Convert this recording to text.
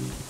Bye.